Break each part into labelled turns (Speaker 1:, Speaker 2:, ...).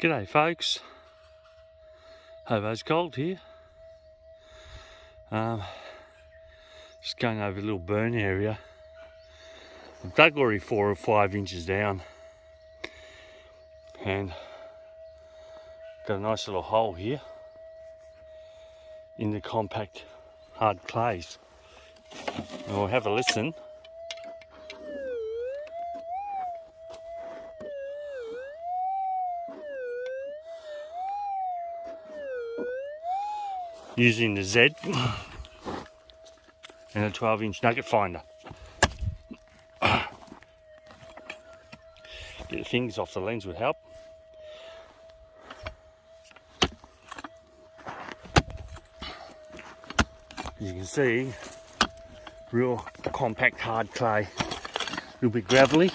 Speaker 1: G'day folks, Hobo's Gold here. Um, just going over a little burn area. I've dug already four or five inches down and got a nice little hole here in the compact hard clays. And we'll have a listen. Using the Z and a 12 inch nugget finder. Get the fingers off the lens would help. As you can see, real compact hard clay, a little bit gravelly.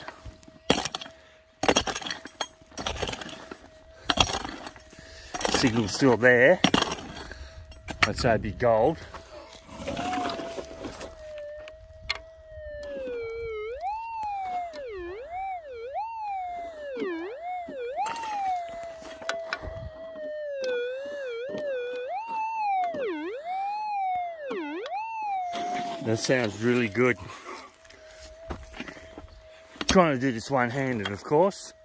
Speaker 1: Signal still there. I'd say it'd be gold. That sounds really good. Trying to do this one-handed, of course.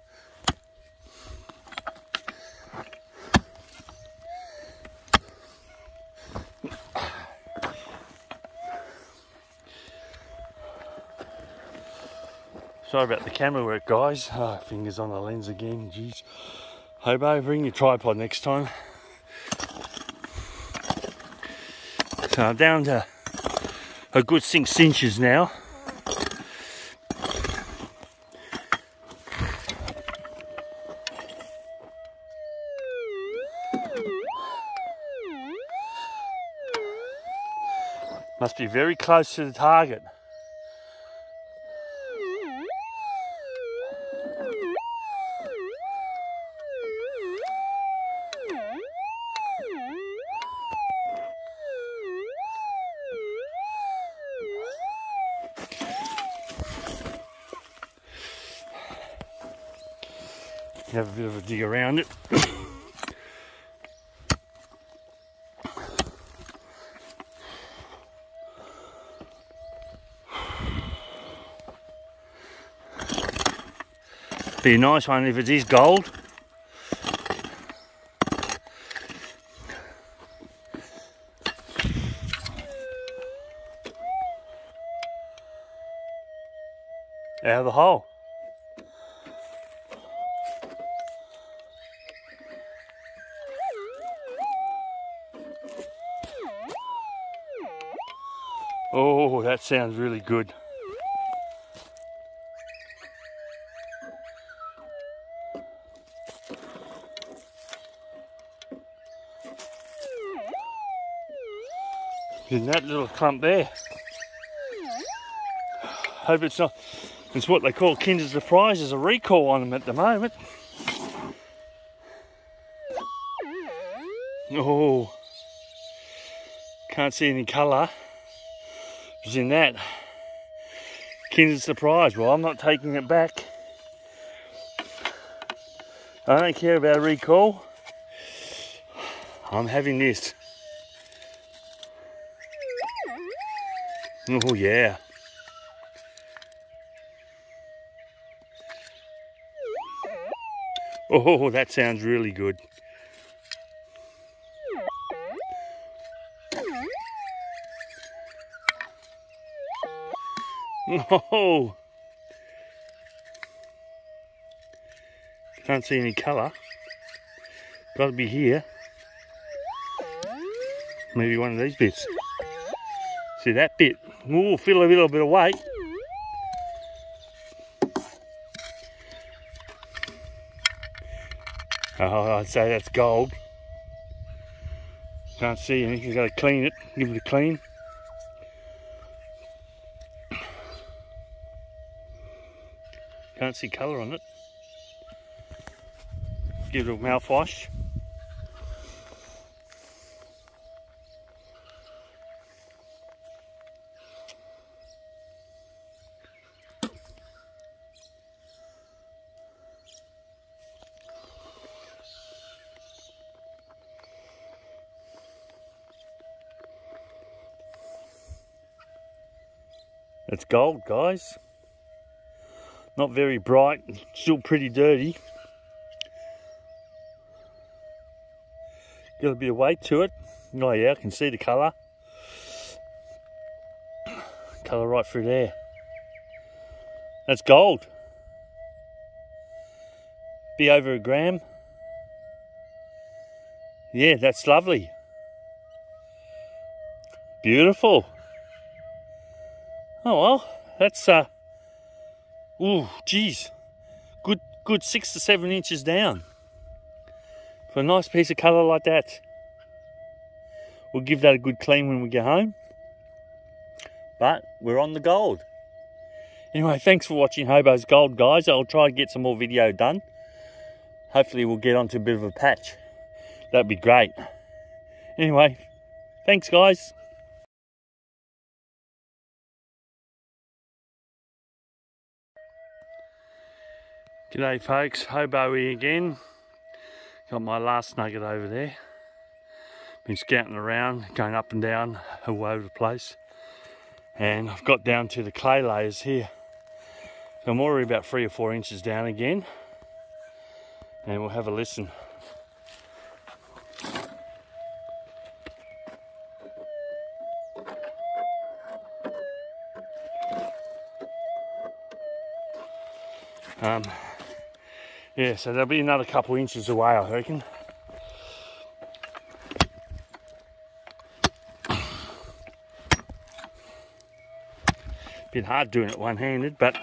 Speaker 1: Sorry about the camera work, guys. Oh, fingers on the lens again, jeez. Hobo, bring your tripod next time. So I'm down to a good six inches now. Must be very close to the target. Have a bit of a dig around it. Be a nice one if it is gold. Out of the hole. Oh, that sounds really good. In that little clump there. Hope it's not, it's what they call Kinder Surprise. There's a recall on them at the moment. Oh, can't see any colour in that. Kinder Surprise. Well, I'm not taking it back. I don't care about recall. I'm having this. Oh, yeah. Oh, that sounds really good. Oh! Can't see any colour. Got to be here. Maybe one of these bits. See that bit? Ooh, feel a little bit of weight. Oh, I'd say that's gold. Can't see anything, got to clean it, give it a clean. See colour on it. Give it a mouthwash. It's gold, guys. Not very bright, still pretty dirty. Got a bit of weight to it. Oh yeah, I can see the colour. Colour right through there. That's gold. Be over a gram. Yeah, that's lovely. Beautiful. Oh well, that's uh ooh geez. Good good six to seven inches down. For a nice piece of colour like that. We'll give that a good clean when we get home. But we're on the gold. Anyway, thanks for watching Hobo's Gold, guys. I'll try to get some more video done. Hopefully we'll get onto a bit of a patch. That'd be great. Anyway, thanks, guys. G'day folks, Hobo here again. Got my last nugget over there. Been scouting around, going up and down, all over the place. And I've got down to the clay layers here. So I'm already about three or four inches down again. And we'll have a listen. Um, yeah, so there'll be another couple inches away, I reckon. Bit hard doing it one-handed, but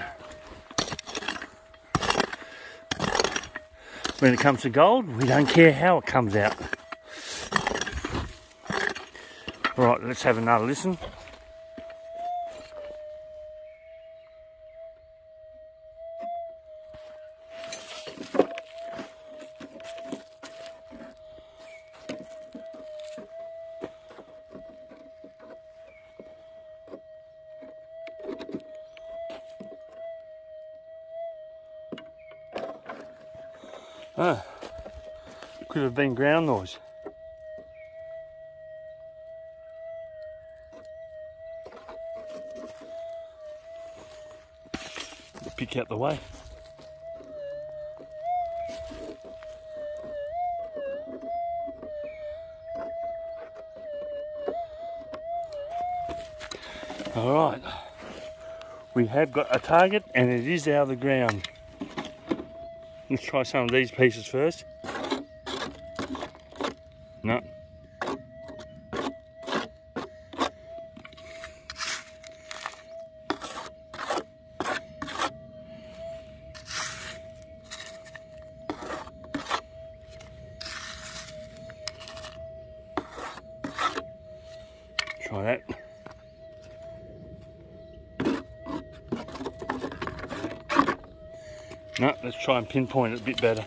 Speaker 1: when it comes to gold, we don't care how it comes out. Right, let's have another listen. Ah, could have been ground noise. Pick out the way. All right, we have got a target and it is out of the ground. Let's try some of these pieces first. No. Try that. No, let's try and pinpoint it a bit better.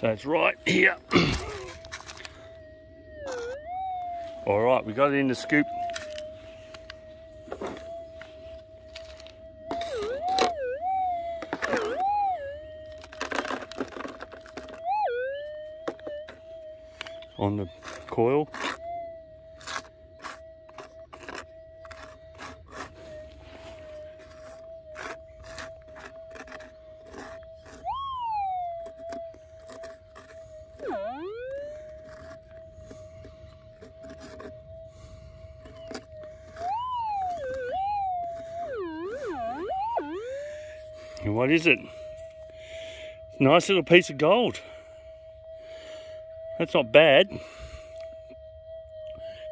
Speaker 1: So it's right here. All right, we got it in the scoop. On the coil. And what is it? Nice little piece of gold. That's not bad.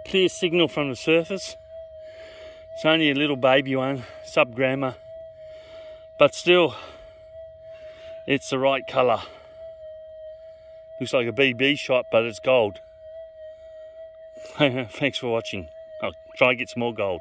Speaker 1: Clear signal from the surface. It's only a little baby one, sub-grammer. But still, it's the right colour. Looks like a BB shot, but it's gold. Thanks for watching. I'll try and get some more gold.